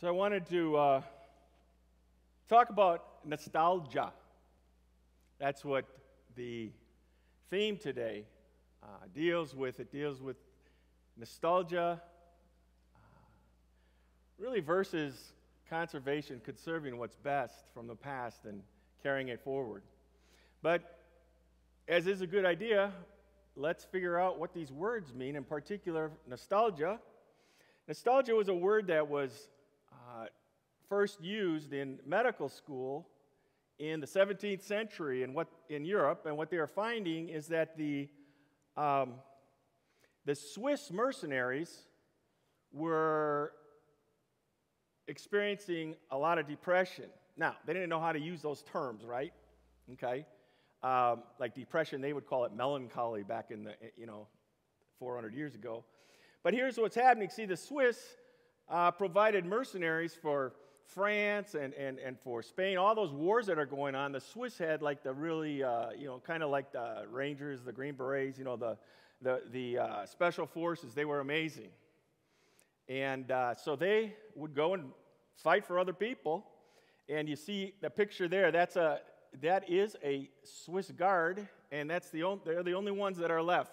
So I wanted to uh, talk about nostalgia. That's what the theme today uh, deals with. It deals with nostalgia, uh, really versus conservation, conserving what's best from the past and carrying it forward. But as is a good idea, let's figure out what these words mean, in particular, nostalgia. Nostalgia was a word that was uh, first used in medical school in the 17th century in, what, in Europe, and what they are finding is that the, um, the Swiss mercenaries were experiencing a lot of depression. Now, they didn't know how to use those terms, right? Okay. Um, like depression, they would call it melancholy back in the, you know, 400 years ago. But here's what's happening. See, the Swiss uh, provided mercenaries for France and, and, and for Spain, all those wars that are going on. The Swiss had like the really, uh, you know, kind of like the Rangers, the Green Berets, you know, the, the, the uh, special forces. They were amazing. And uh, so they would go and fight for other people. And you see the picture there, that's a, that is a Swiss guard, and that's the only, they're the only ones that are left.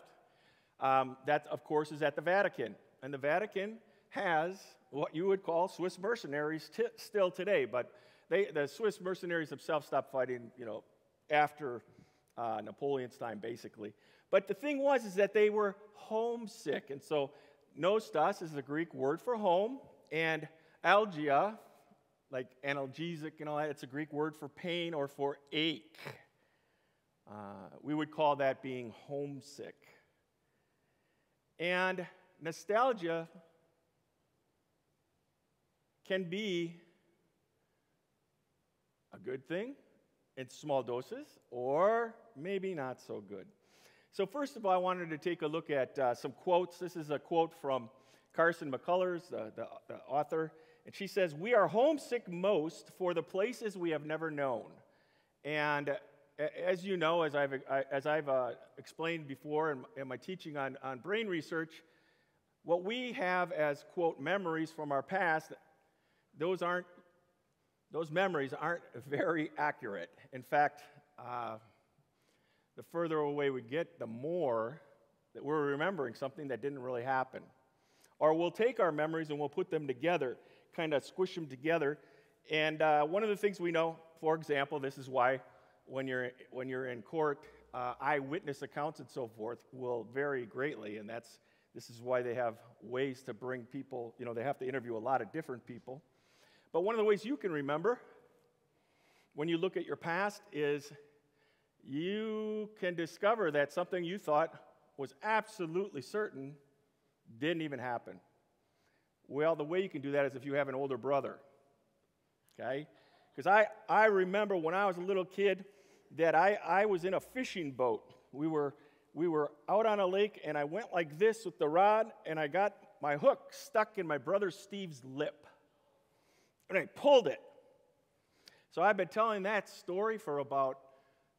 Um, that, of course, is at the Vatican. And the Vatican has what you would call Swiss mercenaries t- still today, but they, the Swiss mercenaries themselves stopped fighting, you know, after uh, Napoleon's time, basically. But the thing was is that they were homesick, and so nostos is the Greek word for home, and algia, like analgesic and all that, it's a Greek word for pain or for ache. Uh, we would call that being homesick. And nostalgia can be a good thing in small doses, or maybe not so good. So, first of all, I wanted to take a look at uh, some quotes. This is a quote from Carson McCullers, the, the, the author, and she says, We are homesick most for the places we have never known. And as you know, as I've, as I've uh, explained before in, in my teaching on, on brain research, what we have as, quote, memories from our past those aren't those memories aren't very accurate. In fact, uh, the further away we get, the more that we're remembering something that didn't really happen. Or we'll take our memories and we'll put them together, kind of squish them together. And uh, one of the things we know, for example, this is why when you're, when you're in court, uh, eyewitness accounts and so forth will vary greatly. And that's, this is why they have ways to bring people, you know, they have to interview a lot of different people. But one of the ways you can remember when you look at your past is you can discover that something you thought was absolutely certain didn't even happen. Well, the way you can do that is if you have an older brother. Okay? Because I, I remember when I was a little kid that I, I was in a fishing boat. We were, we were out on a lake, and I went like this with the rod, and I got my hook stuck in my brother Steve's lip and I pulled it. So I've been telling that story for about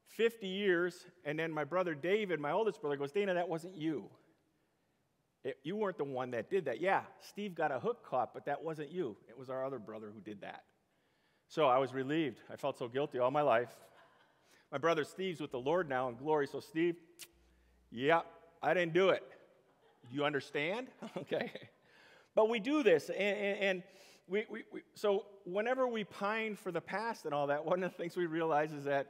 50 years, and then my brother David, my oldest brother, goes, Dana, that wasn't you. It, you weren't the one that did that. Yeah, Steve got a hook caught, but that wasn't you. It was our other brother who did that. So I was relieved. I felt so guilty all my life. My brother Steve's with the Lord now in glory. So, Steve, yeah, I didn't do it. You understand? okay. But we do this, and, and, and we, we, we, so whenever we pine for the past and all that, one of the things we realize is that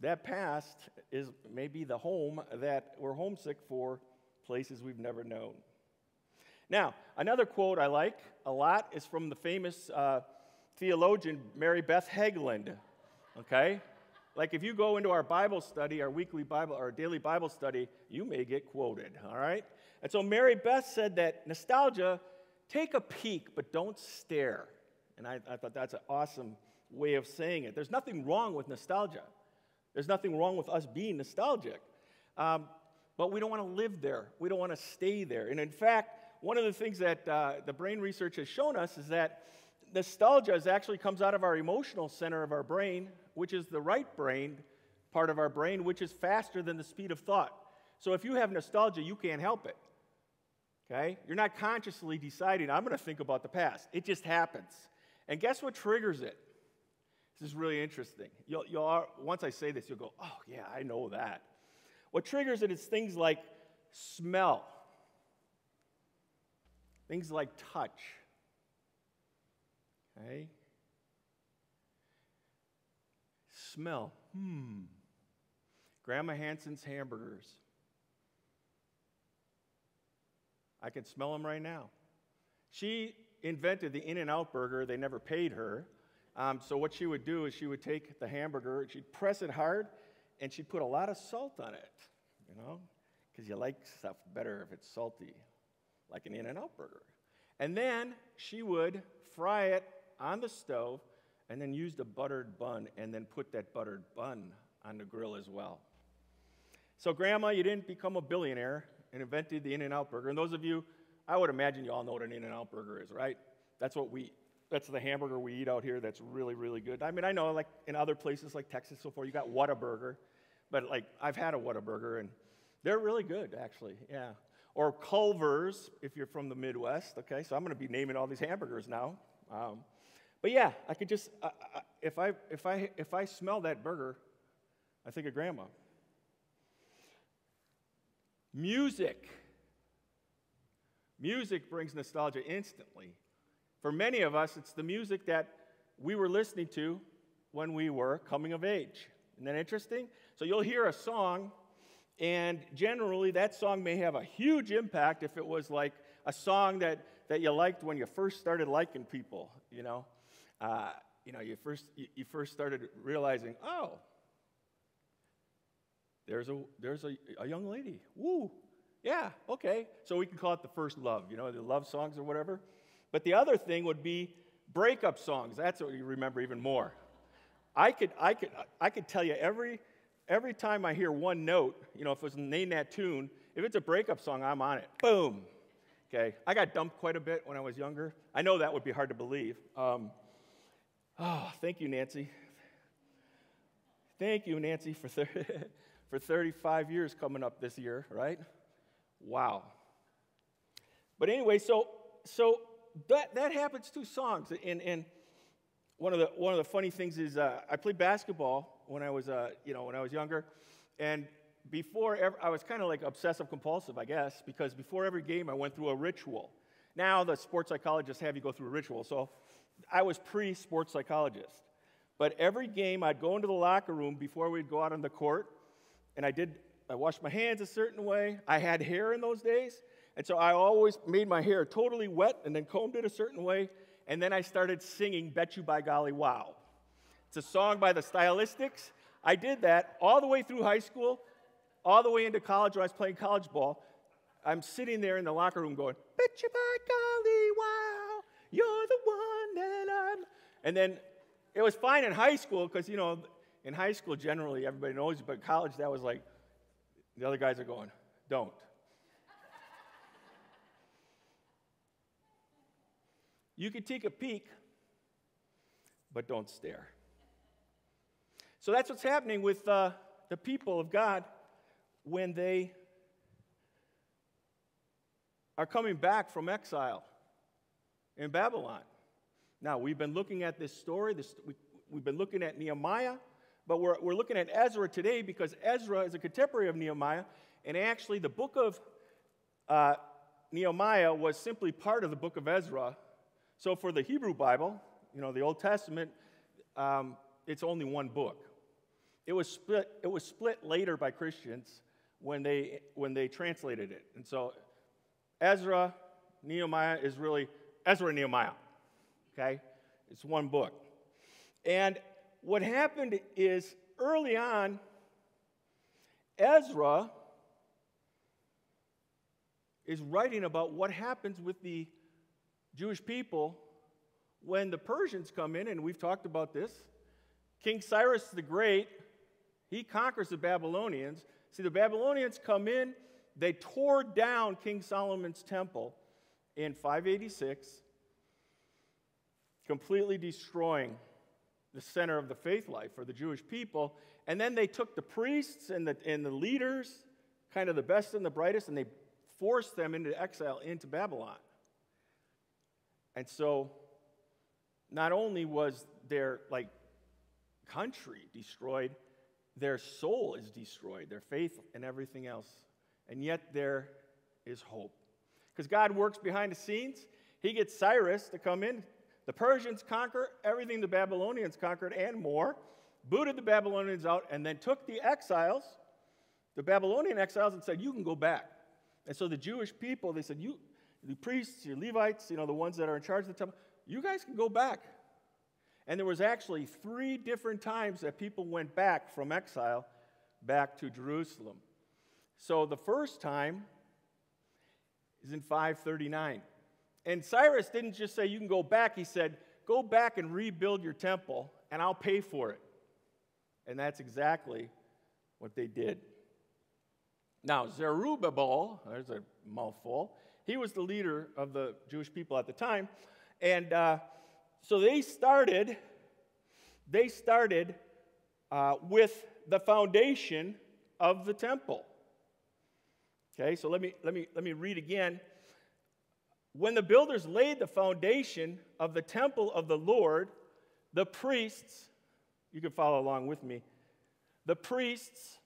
that past is maybe the home that we're homesick for, places we've never known. Now, another quote I like a lot is from the famous uh, theologian Mary Beth Hagland. Okay? Like if you go into our Bible study, our weekly Bible, our daily Bible study, you may get quoted, all right? And so Mary Beth said that nostalgia Take a peek, but don't stare. And I, I thought that's an awesome way of saying it. There's nothing wrong with nostalgia, there's nothing wrong with us being nostalgic. Um, but we don't want to live there, we don't want to stay there. And in fact, one of the things that uh, the brain research has shown us is that nostalgia is actually comes out of our emotional center of our brain, which is the right brain part of our brain, which is faster than the speed of thought. So if you have nostalgia, you can't help it. Okay? You're not consciously deciding, I'm going to think about the past. It just happens. And guess what triggers it? This is really interesting. You'll, you'll, once I say this, you'll go, oh, yeah, I know that. What triggers it is things like smell, things like touch. Okay? Smell. Hmm. Grandma Hanson's hamburgers. I can smell them right now. She invented the In N Out burger. They never paid her. Um, so, what she would do is she would take the hamburger, she'd press it hard, and she'd put a lot of salt on it, you know, because you like stuff better if it's salty, like an In N Out burger. And then she would fry it on the stove and then use the buttered bun and then put that buttered bun on the grill as well. So, Grandma, you didn't become a billionaire and invented the In N Out burger. And those of you, I would imagine you all know what an In N Out burger is, right? That's what we, that's the hamburger we eat out here that's really, really good. I mean, I know like in other places like Texas so far, you got Whataburger, but like I've had a Whataburger and they're really good, actually, yeah. Or Culver's if you're from the Midwest, okay? So I'm going to be naming all these hamburgers now. Um, but yeah, I could just, uh, if, I, if, I, if I smell that burger, I think of grandma. Music. Music brings nostalgia instantly. For many of us, it's the music that we were listening to when we were coming of age. Isn't that interesting? So you'll hear a song, and generally that song may have a huge impact if it was like a song that, that you liked when you first started liking people, you know. Uh, you know, you first, you, you first started realizing, oh, there's a, there's a, a young lady. Woo. Yeah, okay. So we can call it the first love, you know, the love songs or whatever. But the other thing would be breakup songs. That's what you remember even more. I could, I could, I could tell you every, every time I hear one note, you know, if it was name that tune, if it's a breakup song, I'm on it. Boom. Okay. I got dumped quite a bit when I was younger. I know that would be hard to believe. Um, oh, thank you, Nancy. Thank you, Nancy, for 30, for 35 years coming up this year, right? Wow. But anyway, so so that that happens to songs. And and one of the one of the funny things is uh, I played basketball when I was uh, you know when I was younger, and before ever, I was kind of like obsessive compulsive, I guess, because before every game I went through a ritual. Now the sports psychologists have you go through a ritual, so I was pre sports psychologist. But every game I'd go into the locker room before we'd go out on the court and I did, I washed my hands a certain way. I had hair in those days, and so I always made my hair totally wet and then combed it a certain way, and then I started singing Bet You By Golly Wow. It's a song by the Stylistics. I did that all the way through high school, all the way into college when I was playing college ball. I'm sitting there in the locker room going, Bet you by golly, wow, you're the one that I'm. And then it was fine in high school because, you know, in high school, generally, everybody knows but college, that was like, the other guys are going, don't. you can take a peek, but don't stare. So that's what's happening with uh, the people of God when they are coming back from exile in Babylon. Now, we've been looking at this story, this, we, we've been looking at Nehemiah. But we're, we're looking at Ezra today because Ezra is a contemporary of Nehemiah, and actually, the book of uh, Nehemiah was simply part of the book of Ezra. So, for the Hebrew Bible, you know, the Old Testament, um, it's only one book. It was split, it was split later by Christians when they, when they translated it. And so, Ezra, Nehemiah is really Ezra Nehemiah, okay? It's one book. And what happened is early on, Ezra is writing about what happens with the Jewish people when the Persians come in, and we've talked about this. King Cyrus the Great, he conquers the Babylonians. See, the Babylonians come in, they tore down King Solomon's temple in 586, completely destroying the center of the faith life for the Jewish people. And then they took the priests and the, and the leaders, kind of the best and the brightest, and they forced them into exile into Babylon. And so not only was their like country destroyed, their soul is destroyed, their faith and everything else. And yet there is hope. Because God works behind the scenes. He gets Cyrus to come in. The Persians conquer everything the Babylonians conquered and more, booted the Babylonians out, and then took the exiles, the Babylonian exiles, and said, You can go back. And so the Jewish people, they said, You, the priests, your Levites, you know, the ones that are in charge of the temple, you guys can go back. And there was actually three different times that people went back from exile back to Jerusalem. So the first time is in 539. And Cyrus didn't just say, You can go back. He said, Go back and rebuild your temple, and I'll pay for it. And that's exactly what they did. Now, Zerubbabel, there's a mouthful, he was the leader of the Jewish people at the time. And uh, so they started, they started uh, with the foundation of the temple. Okay, so let me, let me, let me read again. When the builders laid the foundation of the temple of the Lord, the priests, you can follow along with me, the priests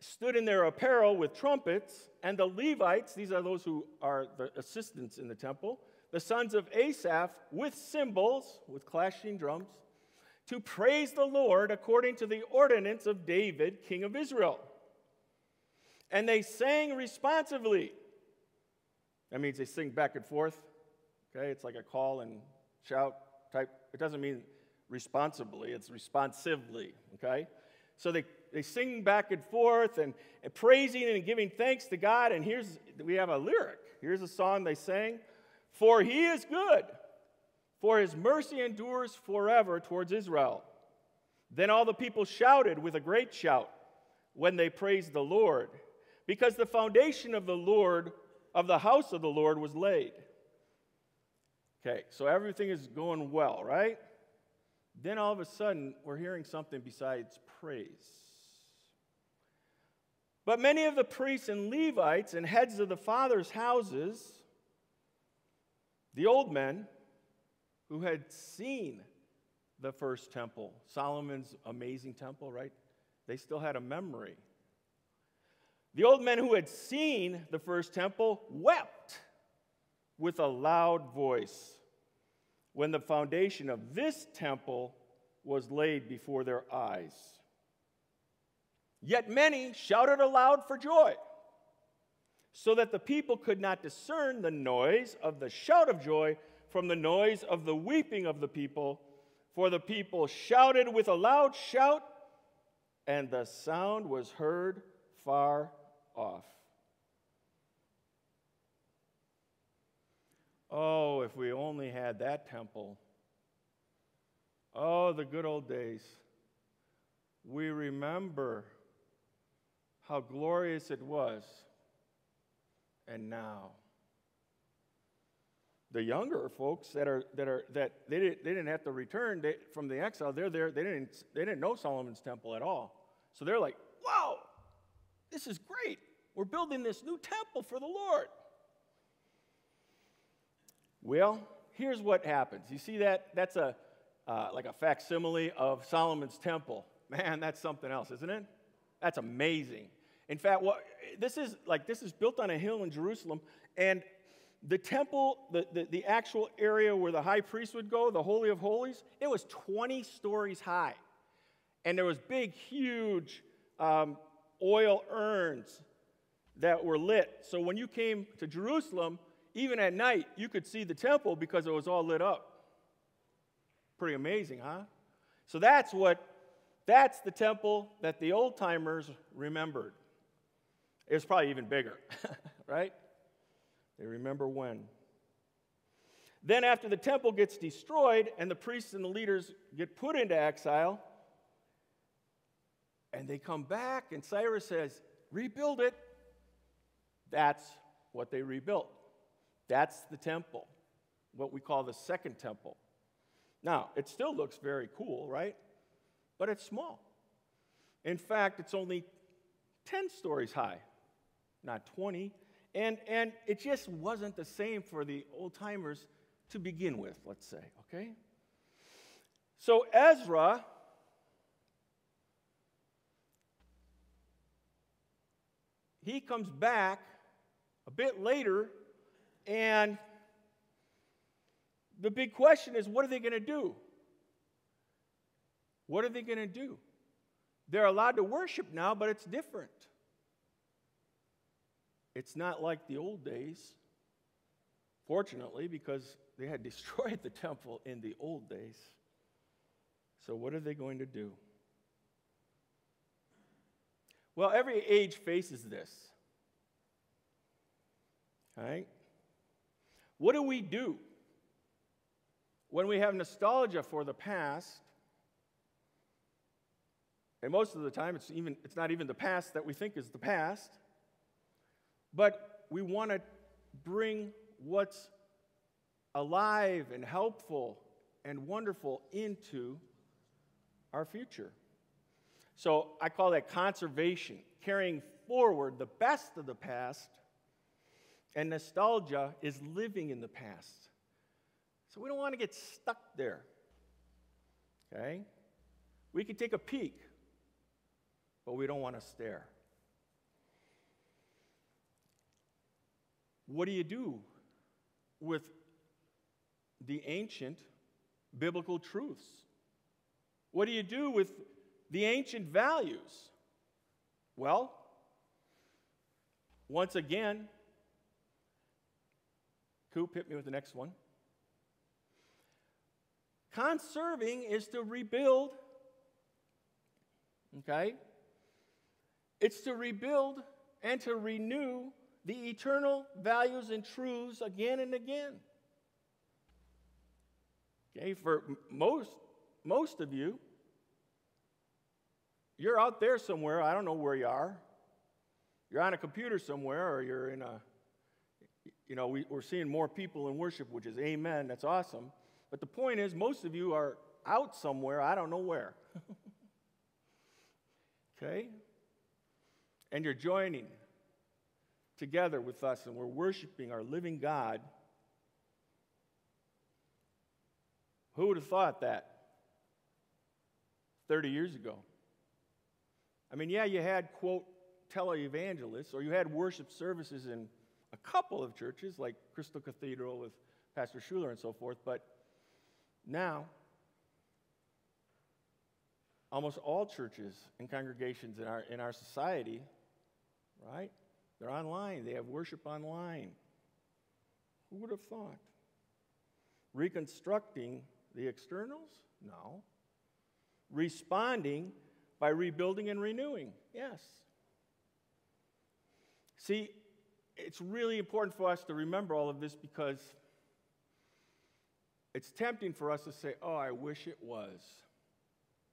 stood in their apparel with trumpets, and the Levites, these are those who are the assistants in the temple, the sons of Asaph, with cymbals, with clashing drums, to praise the Lord according to the ordinance of David, king of Israel. And they sang responsively. That means they sing back and forth. Okay, it's like a call and shout type. It doesn't mean responsibly, it's responsively. Okay? So they, they sing back and forth and, and praising and giving thanks to God. And here's, we have a lyric. Here's a song they sang For he is good for his mercy endures forever towards Israel. Then all the people shouted with a great shout when they praised the Lord, because the foundation of the Lord, of the house of the Lord, was laid. Okay, so everything is going well, right? Then all of a sudden, we're hearing something besides praise. But many of the priests and Levites and heads of the fathers' houses, the old men, who had seen the first temple, Solomon's amazing temple, right? They still had a memory. The old men who had seen the first temple wept with a loud voice when the foundation of this temple was laid before their eyes. Yet many shouted aloud for joy, so that the people could not discern the noise of the shout of joy from the noise of the weeping of the people, for the people shouted with a loud shout, and the sound was heard far off. Oh, if we only had that temple. Oh, the good old days. We remember how glorious it was. And now the younger folks that are that are that they didn't, they didn't have to return they, from the exile they're there they didn't they didn't know solomon's temple at all so they're like whoa this is great. We're building this new temple for the lord. Well here's what happens. You see that? That's a uh, like a facsimile of solomon's temple. Man that's something else isn't it? That's amazing. In fact what this is like this is built on a hill in jerusalem and the temple, the, the, the, actual area where the high priest would go, the Holy of Holies, it was 20 stories high. And there was big, huge um, oil urns that were lit. So when you came to Jerusalem, even at night, you could see the temple because it was all lit up. Pretty amazing, huh? So that's what, that's the temple that the old timers remembered. It was probably even bigger, right? They remember when. Then, after the temple gets destroyed and the priests and the leaders get put into exile, and they come back, and Cyrus says, Rebuild it. That's what they rebuilt. That's the temple, what we call the second temple. Now, it still looks very cool, right? But it's small. In fact, it's only 10 stories high, not 20. And, and it just wasn't the same for the old timers to begin with, let's say, okay? So Ezra he comes back a bit later, and the big question is what are they going to do? What are they going to do? They're allowed to worship now, but it's different. It's not like the old days, fortunately, because they had destroyed the temple in the old days. So, what are they going to do? Well, every age faces this. Right? What do we do when we have nostalgia for the past? And most of the time, it's, even, it's not even the past that we think is the past, but we want to bring what's alive and helpful and wonderful into our future. So I call that conservation, carrying forward the best of the past, and nostalgia is living in the past. So we don't want to get stuck there. Okay? We can take a peek, but we don't want to stare. What do you do with the ancient biblical truths? What do you do with the ancient values? Well, once again, Coop, hit me with the next one. Conserving is to rebuild, okay? It's to rebuild and to renew the eternal values and truths again and again. Okay, for most, most of you, you're out there somewhere. I don't know where you are. You're on a computer somewhere, or you're in a, you know, we, we're seeing more people in worship, which is amen. That's awesome. But the point is, most of you are out somewhere. I don't know where. okay? And you're joining together with us, and we're worshiping our living God. Who would have thought that 30 years ago? I mean, yeah, you had, quote, televangelists, or you had worship services in a couple of churches, like Crystal Cathedral with Pastor Schuller and so forth, but now, almost all churches and congregations in our, in our society, right, they're online. They have worship online. Who would have thought? Reconstructing the externals? No. Responding by rebuilding and renewing. Yes. See, it's really important for us to remember all of this because it's tempting for us to say, oh, I wish it was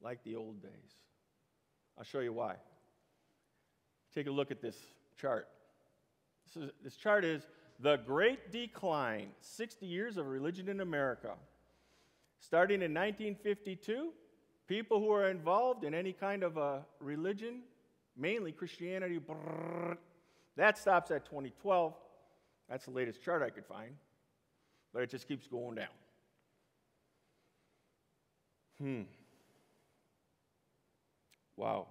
like the old days. I'll show you why. Take a look at this chart. This, is, this chart is the Great Decline 60 Years of Religion in America. Starting in 1952, People who are involved in any kind of a religion, mainly Christianity, brrr, that stops at 2012. That's the latest chart I could find. But it just keeps going down. Hmm. Wow.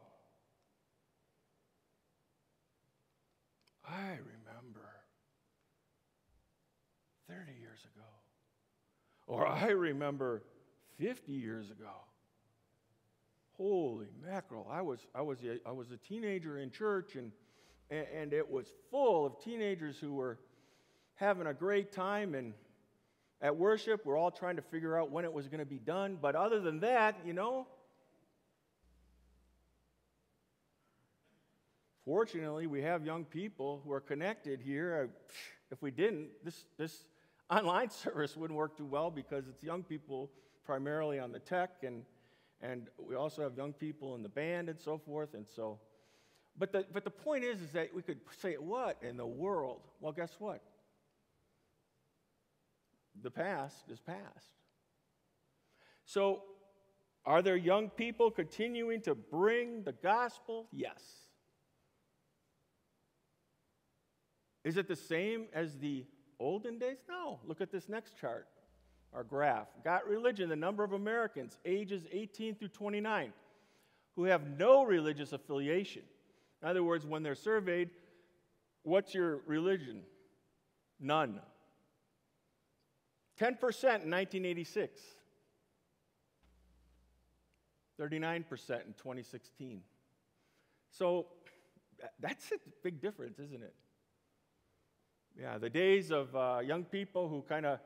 I remember 30 years ago. Or I remember 50 years ago. Holy mackerel. I was, I was, a, I was a teenager in church, and, and it was full of teenagers who were having a great time. And at worship, we're all trying to figure out when it was going to be done. But other than that, you know, fortunately, we have young people who are connected here. If we didn't, this, this online service wouldn't work too well because it's young people primarily on the tech and and we also have young people in the band and so forth. And so, but the, but the point is, is that we could say, what in the world? Well, guess what? The past is past. So, are there young people continuing to bring the gospel? Yes. Is it the same as the olden days? No. Look at this next chart, our graph. Got religion, the number of Americans ages 18 through 29 who have no religious affiliation. In other words, when they're surveyed, what's your religion? None. 10% in 1986. 39% in 2016. So that's a big difference, isn't it? Yeah, the days of uh, young people who kind of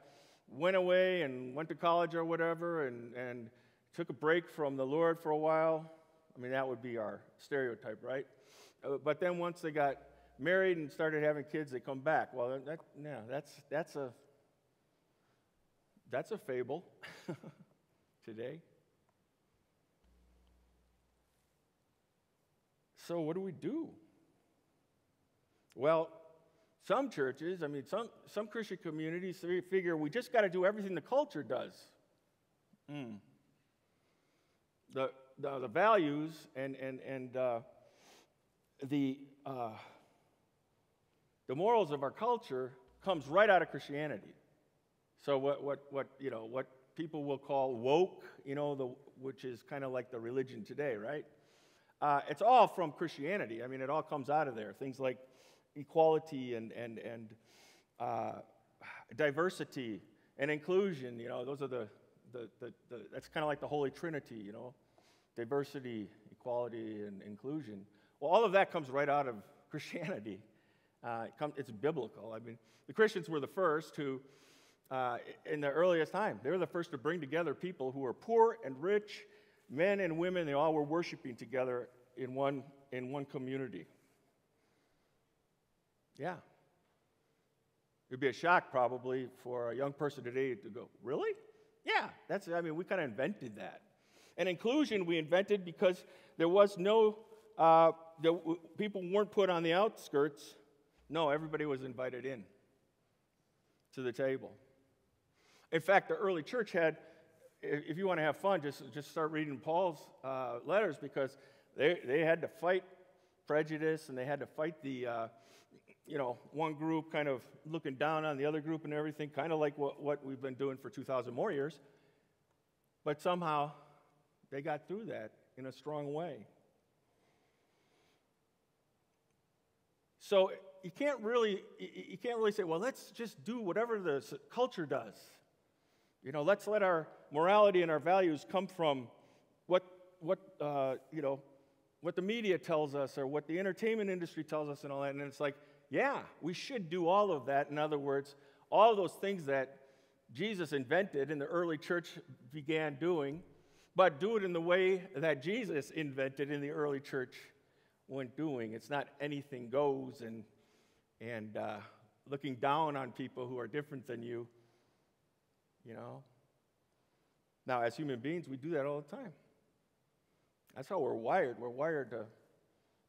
went away and went to college or whatever and, and took a break from the Lord for a while. I mean, that would be our stereotype, right? Uh, but then once they got married and started having kids, they come back. Well, that, yeah, that's, that's, a, that's a fable today. So, what do we do? Well, some churches, I mean, some, some Christian communities figure we just got to do everything the culture does. Mm. The, the, the, values and, and, and uh, the, uh, the morals of our culture comes right out of Christianity. So what, what, what, you know, what people will call woke, you know, the, which is kind of like the religion today, right? Uh, it's all from Christianity. I mean, it all comes out of there. Things like equality and, and, and uh, diversity and inclusion, you know, those are the, the, the, the that's kind of like the Holy Trinity, you know, diversity, equality, and inclusion. Well, all of that comes right out of Christianity. Uh, it it's biblical. I mean, the Christians were the first who, uh, in the earliest time, they were the first to bring together people who were poor and rich men and women, they all were worshiping together in one, in one community. Yeah. It'd be a shock probably for a young person today to go, really? Yeah, that's, I mean, we kind of invented that. And inclusion we invented because there was no, uh, the, people weren't put on the outskirts. No, everybody was invited in to the table. In fact, the early church had if you want to have fun, just, just start reading Paul's uh, letters because they, they had to fight prejudice and they had to fight the, uh, you know, one group kind of looking down on the other group and everything, kind of like what, what we've been doing for 2,000 more years. But somehow they got through that in a strong way. So you can't really, you can't really say, well, let's just do whatever the culture does. You know, let's let our morality and our values come from what, what uh, you know, what the media tells us or what the entertainment industry tells us and all that. And it's like, yeah, we should do all of that. In other words, all those things that Jesus invented and the early church began doing, but do it in the way that Jesus invented in the early church went doing. It's not anything goes and, and uh, looking down on people who are different than you you know? Now, as human beings, we do that all the time. That's how we're wired. We're wired to,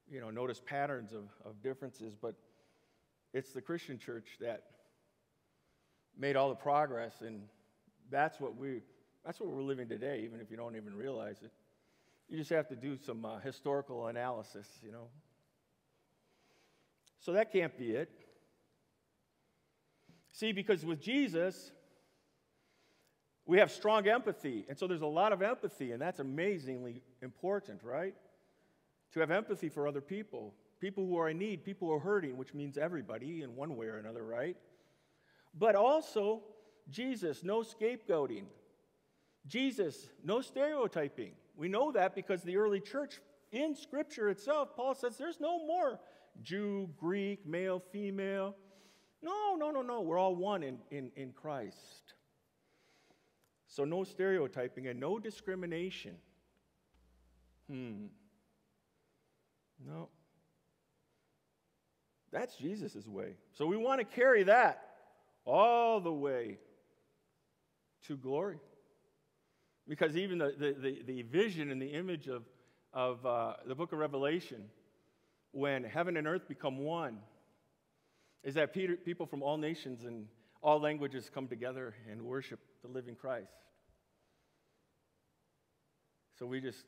you know, notice patterns of, of differences, but it's the Christian church that made all the progress, and that's what we that's what we're living today, even if you don't even realize it. You just have to do some uh, historical analysis, you know. So that can't be it. See, because with Jesus, we have strong empathy. And so there's a lot of empathy, and that's amazingly important, right? To have empathy for other people, people who are in need, people who are hurting, which means everybody in one way or another, right? But also, Jesus, no scapegoating. Jesus, no stereotyping. We know that because the early church, in Scripture itself, Paul says there's no more Jew, Greek, male, female. No, no, no, no. We're all one in, in, in Christ. So, no stereotyping and no discrimination. Hmm. No. That's Jesus' way. So, we want to carry that all the way to glory. Because even the, the, the, the vision and the image of, of uh, the book of Revelation, when heaven and earth become one, is that Peter, people from all nations and all languages come together and worship the living Christ. So we just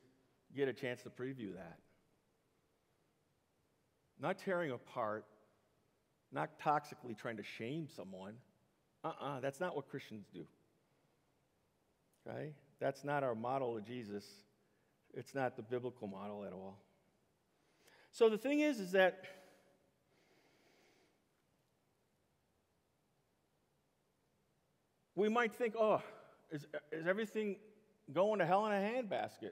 get a chance to preview that. Not tearing apart, not toxically trying to shame someone. Uh uh-uh, uh, that's not what Christians do. Okay? That's not our model of Jesus. It's not the biblical model at all. So the thing is, is that we might think, oh, is, is everything going to hell in a handbasket?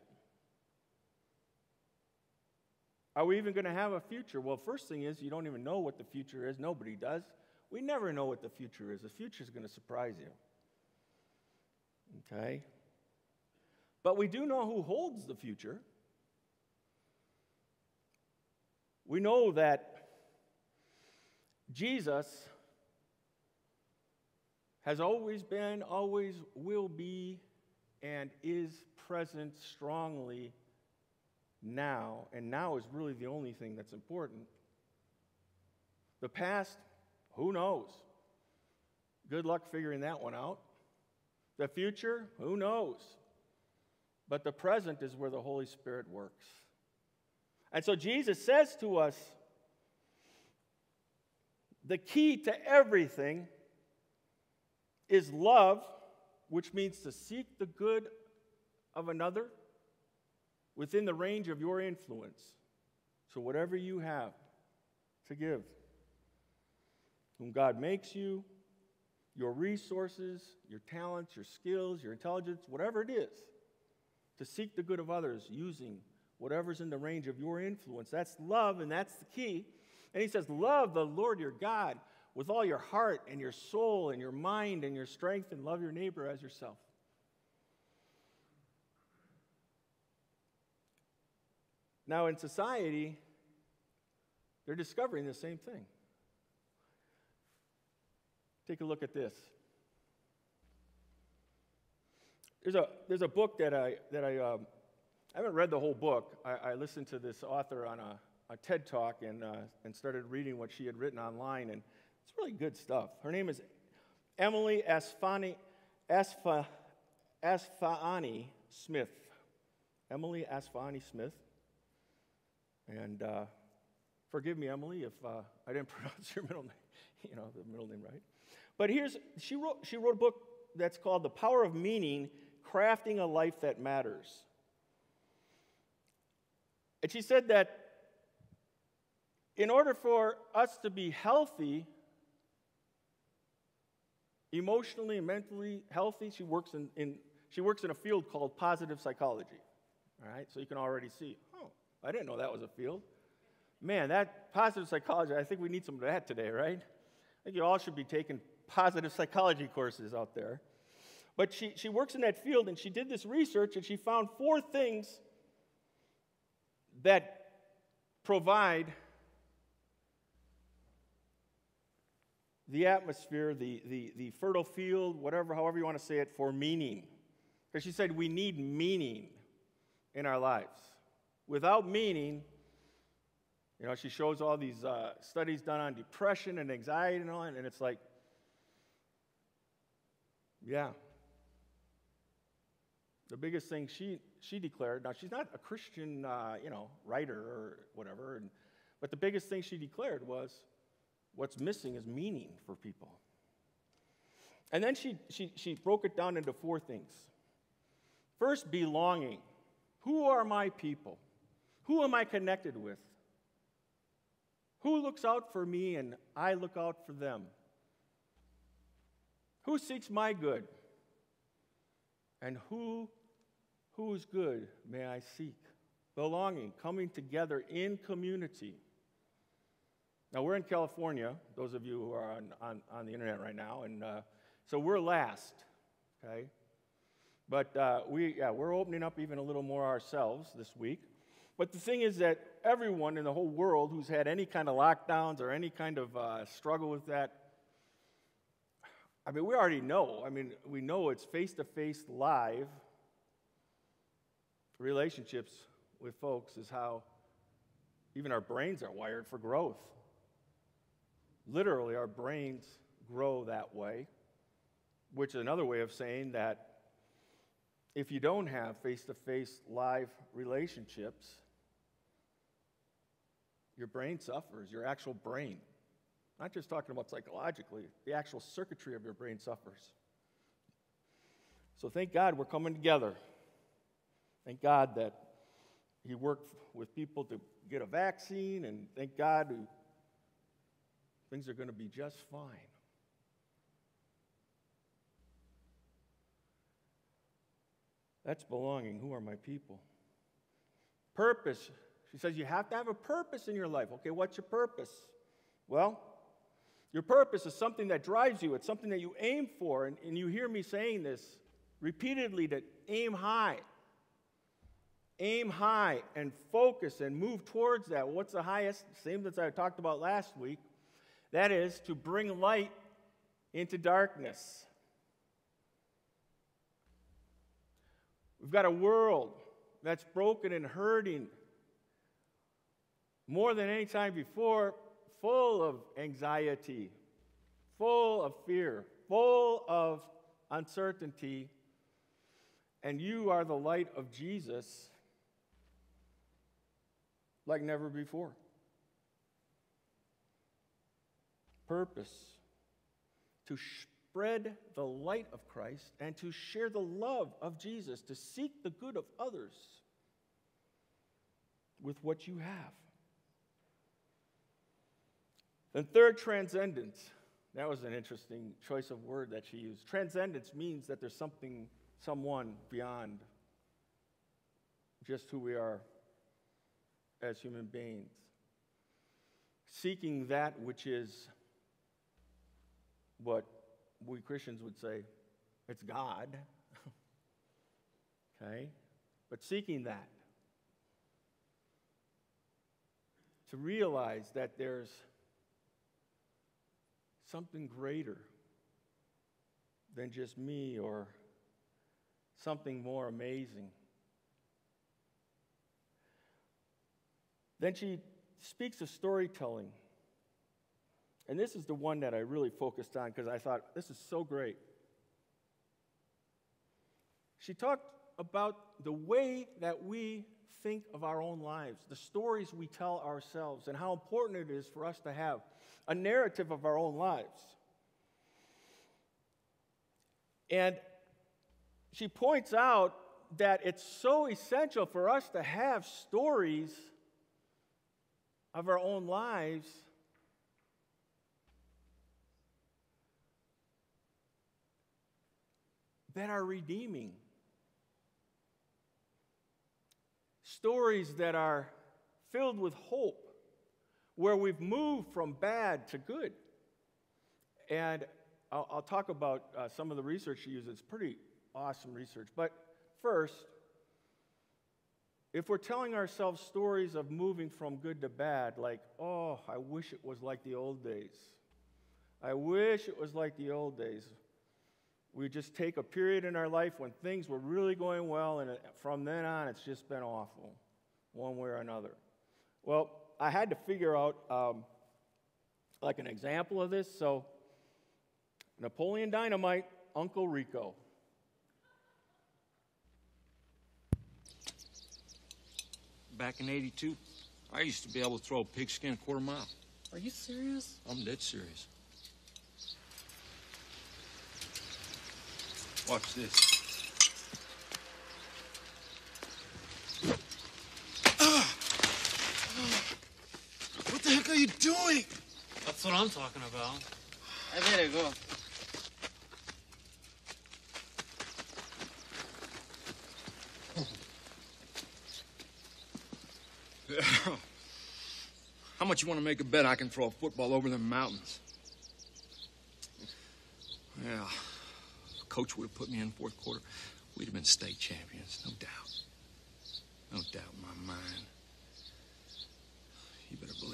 Are we even going to have a future? Well, first thing is, you don't even know what the future is. Nobody does. We never know what the future is. The future is going to surprise you. Okay? But we do know who holds the future. We know that Jesus has always been, always will be, and is present strongly now. And now is really the only thing that's important. The past, who knows? Good luck figuring that one out. The future, who knows? But the present is where the Holy Spirit works. And so Jesus says to us the key to everything is love, which means to seek the good of another within the range of your influence. So, whatever you have to give, whom God makes you, your resources, your talents, your skills, your intelligence, whatever it is, to seek the good of others using whatever's in the range of your influence. That's love, and that's the key. And he says, Love the Lord your God with all your heart and your soul and your mind and your strength, and love your neighbor as yourself. Now, in society, they're discovering the same thing. Take a look at this. There's a, there's a book that I, that I, um, I haven't read the whole book. I, I listened to this author on a, a TED talk and, uh, and started reading what she had written online, and it's really good stuff. Her name is Emily Asfani, Asfa, Asfahani Smith. Emily Asfani Smith. And uh, forgive me, Emily, if uh, I didn't pronounce your middle name, you know, the middle name right. But here's, she wrote, she wrote a book that's called The Power of Meaning Crafting a Life That Matters. And she said that in order for us to be healthy, emotionally and mentally healthy, she works in, in, she works in a field called positive psychology. All right, so you can already see, I didn't know that was a field. Man, that positive psychology, I think we need some of that today, right? I think you all should be taking positive psychology courses out there. But she, she works in that field and she did this research and she found four things that provide the atmosphere, the, the, the fertile field, whatever, however you want to say it, for meaning. Because she said we need meaning in our lives. Without meaning, you know, she shows all these uh, studies done on depression and anxiety and all, that, and it's like, yeah. The biggest thing she, she declared, now she's not a Christian, uh, you know, writer or whatever, and, but the biggest thing she declared was what's missing is meaning for people. And then she, she, she broke it down into four things. First, belonging. Who are my people? Who am I connected with? Who looks out for me and I look out for them? Who seeks my good? And who whose good may I seek? Belonging, coming together in community. Now, we're in California, those of you who are on, on, on the internet right now, and uh, so we're last, okay? But uh, we, yeah, we're opening up even a little more ourselves this week. But the thing is that everyone in the whole world who's had any kind of lockdowns or any kind of uh, struggle with that, I mean, we already know. I mean, we know it's face to face, live. Relationships with folks is how even our brains are wired for growth. Literally, our brains grow that way, which is another way of saying that if you don't have face to face live relationships, your brain suffers, your actual brain. Not just talking about psychologically, the actual circuitry of your brain suffers. So thank God we're coming together. Thank God that He worked with people to get a vaccine, and thank God things are going to be just fine. That's belonging. Who are my people? Purpose. She says you have to have a purpose in your life. Okay, what's your purpose? Well, your purpose is something that drives you, it's something that you aim for. And, and you hear me saying this repeatedly to aim high. Aim high and focus and move towards that. What's the highest? Same that I talked about last week. That is to bring light into darkness. We've got a world that's broken and hurting more than any time before, full of anxiety, full of fear, full of uncertainty. And you are the light of Jesus like never before. Purpose to spread the light of Christ and to share the love of Jesus, to seek the good of others with what you have. Then, third, transcendence. That was an interesting choice of word that she used. Transcendence means that there's something, someone beyond just who we are as human beings. Seeking that which is what we Christians would say it's God. okay? But seeking that. To realize that there's something greater than just me or something more amazing. Then she speaks of storytelling. And this is the one that I really focused on because I thought, this is so great. She talked about the way that we think of our own lives, the stories we tell ourselves, and how important it is for us to have a narrative of our own lives. And she points out that it's so essential for us to have stories of our own lives that are redeeming. Stories that are filled with hope, where we've moved from bad to good. And I'll, I'll talk about uh, some of the research she uses. It's pretty awesome research. But first, if we're telling ourselves stories of moving from good to bad, like, oh, I wish it was like the old days. I wish it was like the old days we just take a period in our life when things were really going well, and from then on, it's just been awful, one way or another. Well, I had to figure out um, like an example of this. So, Napoleon Dynamite, Uncle Rico. Back in 82, I used to be able to throw a pigskin a quarter mile. Are you serious? I'm dead serious. Watch this. What the heck are you doing? That's what I'm talking about. I better go. How much you want to make a bet I can throw a football over the mountains? Yeah. Coach would have put me in fourth quarter. We'd have been state champions, no doubt. No doubt in my mind.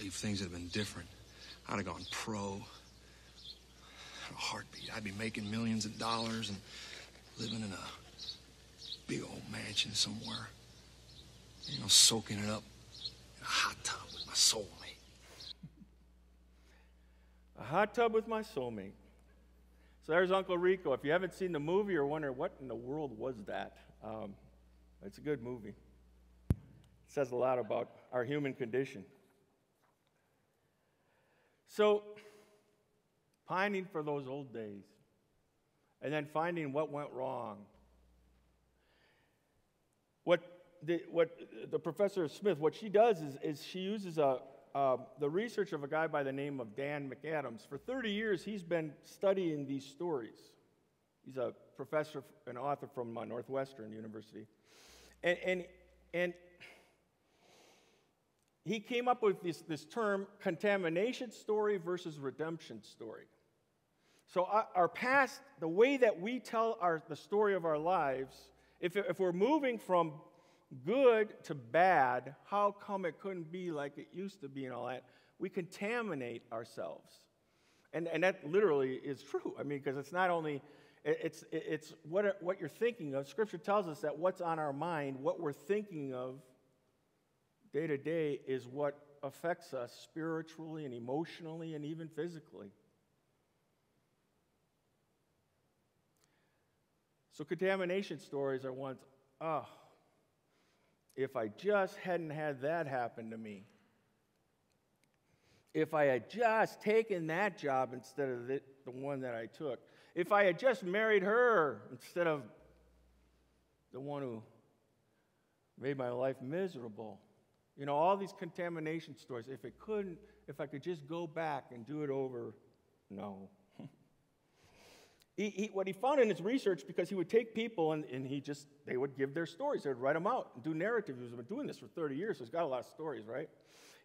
You believe things would have been different. I'd have gone pro. A heartbeat. I'd be making millions of dollars and living in a big old mansion somewhere. You know, soaking it up in a hot tub with my soulmate. A hot tub with my soulmate. So there's Uncle Rico. If you haven't seen the movie or wonder what in the world was that, um, it's a good movie. It says a lot about our human condition. So pining for those old days, and then finding what went wrong. What the, what the professor Smith, what she does is, is she uses a, uh, the research of a guy by the name of Dan McAdams. For 30 years, he's been studying these stories. He's a professor and author from uh, Northwestern University. And, and, and he came up with this, this term contamination story versus redemption story. So, our, our past, the way that we tell our, the story of our lives, if, if we're moving from good to bad, how come it couldn't be like it used to be and all that? We contaminate ourselves. And, and that literally is true. I mean, because it's not only, it's, it's what, what you're thinking of. Scripture tells us that what's on our mind, what we're thinking of day to day, is what affects us spiritually and emotionally and even physically. So, contamination stories are ones, oh, if I just hadn't had that happen to me. If I had just taken that job instead of the, the one that I took. If I had just married her instead of the one who made my life miserable. You know, all these contamination stories. If it couldn't, if I could just go back and do it over, no. He, he, what he found in his research, because he would take people and, and he just, they would give their stories. They would write them out and do narrative. He's been doing this for 30 years, so he's got a lot of stories, right?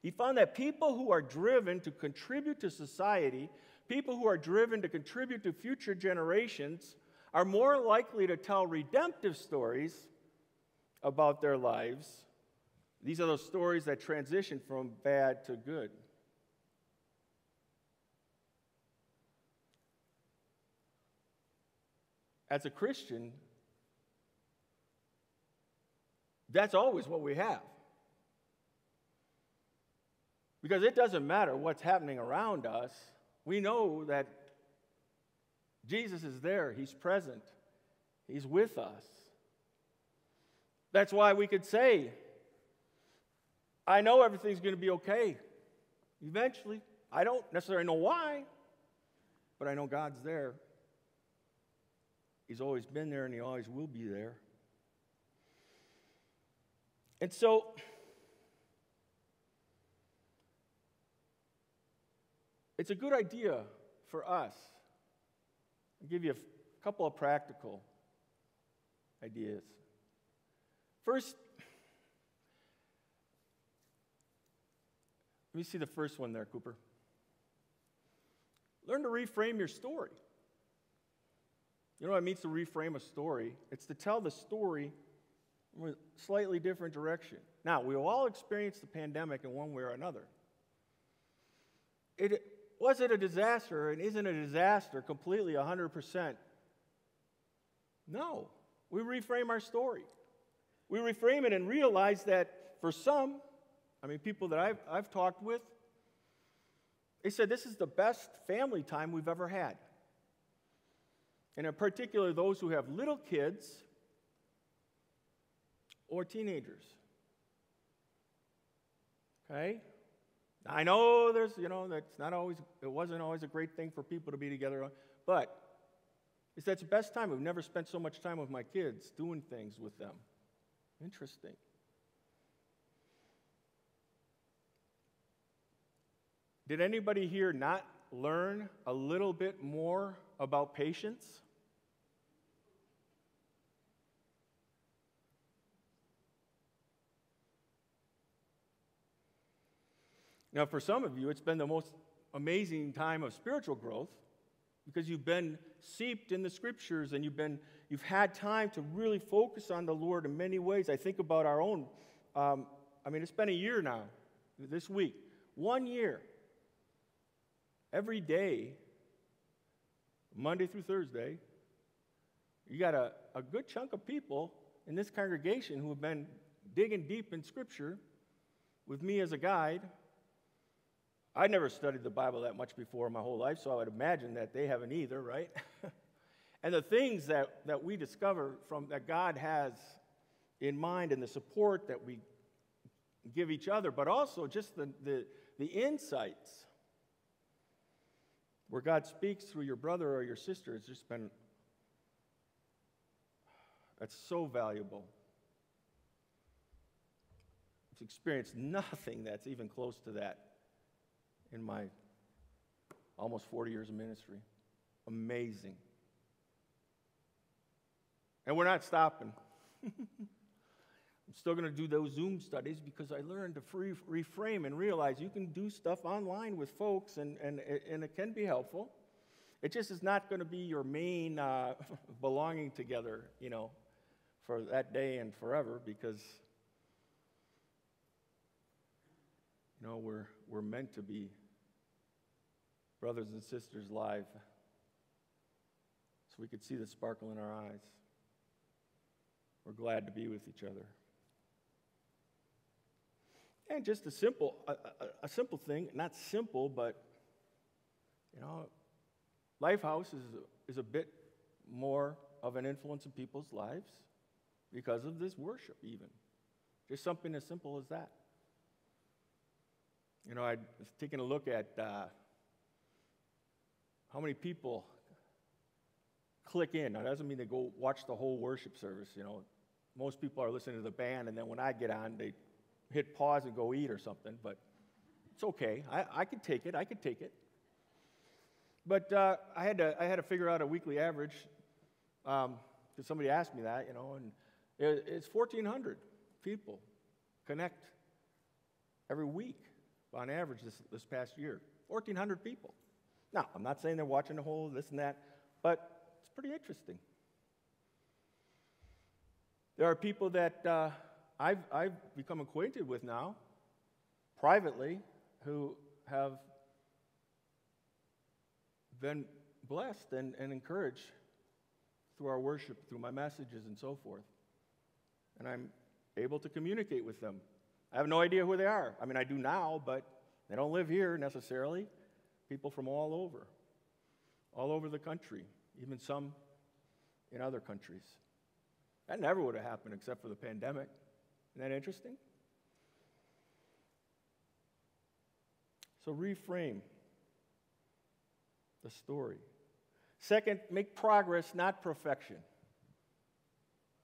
He found that people who are driven to contribute to society, people who are driven to contribute to future generations, are more likely to tell redemptive stories about their lives. These are those stories that transition from bad to good. as a Christian, that's always what we have. Because it doesn't matter what's happening around us, we know that Jesus is there, He's present, He's with us. That's why we could say, I know everything's going to be okay. Eventually. I don't necessarily know why, but I know God's there. He's always been there and he always will be there. And so, it's a good idea for us. I'll give you a couple of practical ideas. First, let me see the first one there, Cooper. Learn to reframe your story. You know what it means to reframe a story? It's to tell the story from a slightly different direction. Now, we all experienced the pandemic in one way or another. It, was it a disaster and isn't a disaster completely 100%? No. We reframe our story. We reframe it and realize that for some, I mean, people that I've, I've talked with, they said this is the best family time we've ever had and in particular those who have little kids or teenagers. Okay? I know there's, you know, that's not always, it wasn't always a great thing for people to be together, but it's that's the best time. I've never spent so much time with my kids doing things with them. Interesting. Did anybody here not learn a little bit more about patience? Now, for some of you, it's been the most amazing time of spiritual growth because you've been seeped in the scriptures and you've been you've had time to really focus on the Lord in many ways. I think about our own. Um, I mean, it's been a year now. This week, one year. Every day, Monday through Thursday, you got a, a good chunk of people in this congregation who have been digging deep in Scripture with me as a guide I never studied the Bible that much before in my whole life, so I would imagine that they haven't either, right? and the things that, that we discover from that God has in mind and the support that we give each other, but also just the, the, the insights. Where God speaks through your brother or your sister, it's just been, that's so valuable. I've experienced nothing that's even close to that in my almost 40 years of ministry. Amazing. And we're not stopping. I'm still going to do those Zoom studies because I learned to free, reframe and realize you can do stuff online with folks and, and, and it can be helpful. It just is not going to be your main uh, belonging together, you know, for that day and forever because, you know, we're, we're meant to be brothers and sisters live so we could see the sparkle in our eyes. We're glad to be with each other. And just a simple, a, a, a simple thing, not simple, but, you know, Lifehouse is, is a bit more of an influence in people's lives because of this worship, even. Just something as simple as that. You know, I was taking a look at uh, how many people click in. Now, that doesn't mean they go watch the whole worship service. You know, most people are listening to the band, and then when I get on, they hit pause and go eat or something, but it's okay. I, I could take it. I could take it. But uh, I, had to, I had to figure out a weekly average because um, somebody asked me that, you know, and it, it's 1,400 people connect every week on average this, this past year. 1,400 people. Now, I'm not saying they're watching the whole this and that, but it's pretty interesting. There are people that uh, I've, I've become acquainted with now, privately, who have been blessed and, and encouraged through our worship, through my messages, and so forth. And I'm able to communicate with them. I have no idea who they are. I mean, I do now, but they don't live here necessarily. People from all over, all over the country, even some in other countries. That never would have happened except for the pandemic. Isn't that interesting? So reframe the story. Second, make progress, not perfection.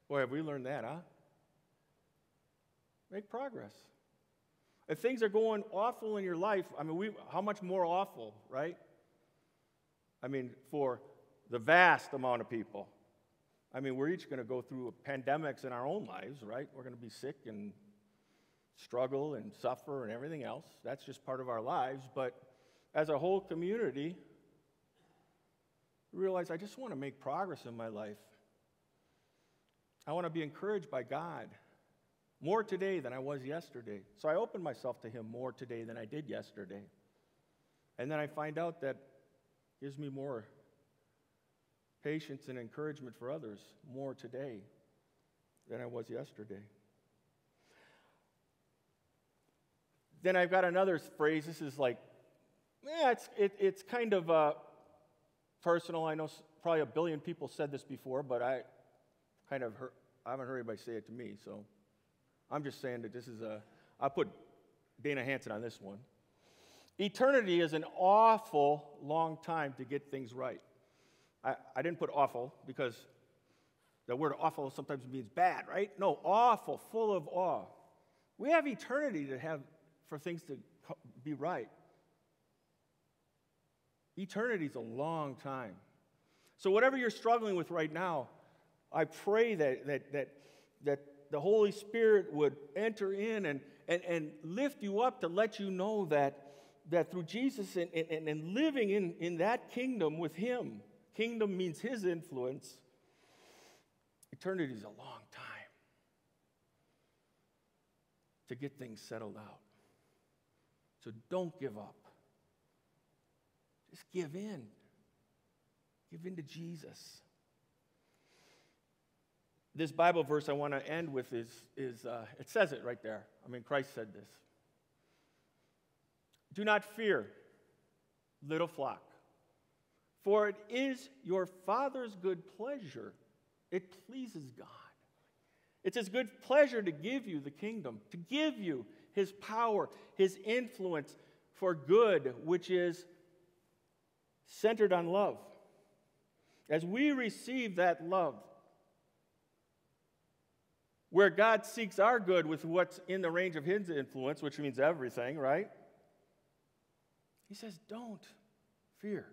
Boy, have we learned that, huh? Make progress. If things are going awful in your life, I mean, we, how much more awful, right? I mean, for the vast amount of people. I mean, we're each going to go through pandemics in our own lives, right? We're going to be sick and struggle and suffer and everything else. That's just part of our lives. But as a whole community, realize I just want to make progress in my life. I want to be encouraged by God more today than I was yesterday. So I open myself to Him more today than I did yesterday. And then I find out that gives me more patience and encouragement for others more today than I was yesterday. Then I've got another phrase. This is like, yeah, it's, it, it's kind of uh, personal. I know probably a billion people said this before, but I kind of heard, I haven't heard anybody say it to me. So I'm just saying that this is a, I put Dana Hanson on this one. Eternity is an awful long time to get things right. I, I didn't put awful because the word awful sometimes means bad, right? No, awful, full of awe. We have eternity to have for things to be right. Eternity is a long time. So, whatever you're struggling with right now, I pray that, that, that, that the Holy Spirit would enter in and, and, and lift you up to let you know that, that through Jesus and, and, and living in, in that kingdom with Him, Kingdom means his influence. Eternity is a long time to get things settled out. So don't give up. Just give in. Give in to Jesus. This Bible verse I want to end with is, is uh, it says it right there. I mean, Christ said this. Do not fear, little flock. For it is your Father's good pleasure. It pleases God. It's His good pleasure to give you the kingdom, to give you His power, His influence for good, which is centered on love. As we receive that love, where God seeks our good with what's in the range of His influence, which means everything, right? He says, Don't fear.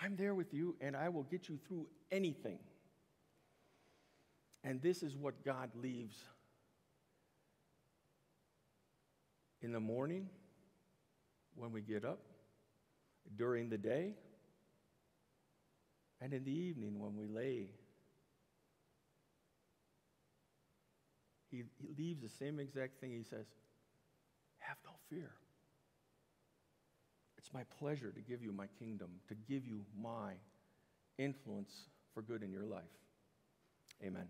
I'm there with you and I will get you through anything. And this is what God leaves in the morning when we get up, during the day, and in the evening when we lay. He, he leaves the same exact thing. He says, Have no fear. My pleasure to give you my kingdom, to give you my influence for good in your life. Amen.